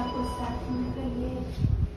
आपको स्टार्ट होने का